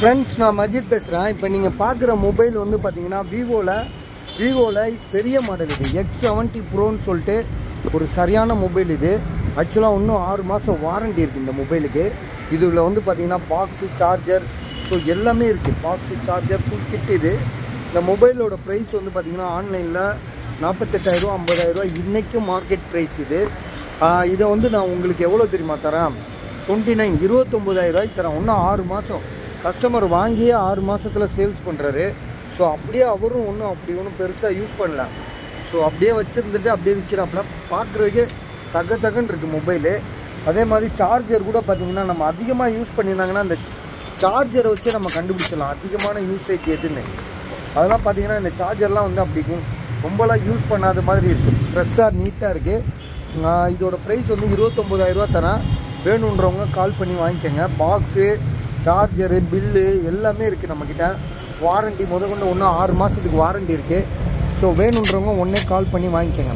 Friends நான் மஜித் பேசுகிறேன் இப்போ நீங்கள் பார்க்குற மொபைல் வந்து பார்த்தீங்கன்னா விவோவில் விவோவில் பெரிய மாடல் இது. எக்ஸ் செவன்ட்டி ப்ரோன்னு சொல்லிட்டு ஒரு சரியான மொபைல் இது. ஆக்சுவலாக இன்னும் ஆறு மாதம் வாரண்டி இருக்குது இந்த மொபைலுக்கு இதில் வந்து பார்த்தீங்கன்னா பாக்ஸு சார்ஜர் ஸோ எல்லாமே இருக்குது பாக்ஸு சார்ஜர் ஃபுல் கிட் இது. இந்த மொபைலோட ப்ரைஸ் வந்து பார்த்தீங்கன்னா ஆன்லைனில் நாற்பத்தெட்டாயிரூவா ஐம்பதாயிரரூவா இன்றைக்கும் மார்க்கெட் ப்ரைஸ் இது. இதை வந்து நான் உங்களுக்கு எவ்வளோ தெரியுமா தரேன்? டுவெண்ட்டி நைன் இருபத்தொம்போதாயிரரூவாய்க்கு தரேன். இன்னும் ஆறு மாதம் கஸ்டமர் வாங்கியே ஆறு மாதத்தில் சேல்ஸ் பண்ணுறாரு ஸோ அப்படியே அவரும் ஒன்றும் அப்படி ஒன்றும் பெருசாக யூஸ் பண்ணல. ஸோ அப்படியே வச்சுருந்துட்டு அப்படியே விற்கிறாப்புல பார்க்குறதுக்கே தக்க தகன்னு இருக்குது மொபைலு அதே மாதிரி சார்ஜர் கூட பார்த்தீங்கன்னா நம்ம அதிகமாக யூஸ் பண்ணியிருந்தாங்கன்னா அந்த சார்ஜரை வச்சே நம்ம கண்டுபிடிச்சிடலாம். அதிகமான யூசேஜ் எதுன்னு. அதெல்லாம் பார்த்தீங்கன்னா இந்த சார்ஜர்லாம் வந்து அப்படி ரொம்பலாம் யூஸ் பண்ணாத மாதிரி இருக்குது ஃப்ரெஷ்ஷாக நீட்டாக இருக்குது இதோட ப்ரைஸ் வந்து இருபத்தொம்போதாயிரரூவா தரேன். வேணுன்றவங்க கால் பண்ணி வாங்கிக்கோங்க. பாக்ஸு சார்ஜரு பில்லு எல்லாமே இருக்குது நம்மக்கிட்ட வாரண்டி முத கொண்டு ஒன்று ஆறு மாதத்துக்கு வாரண்டி இருக்குது ஸோ வேணுன்றவங்க உடனே கால் பண்ணி வாங்கிக்கோங்க.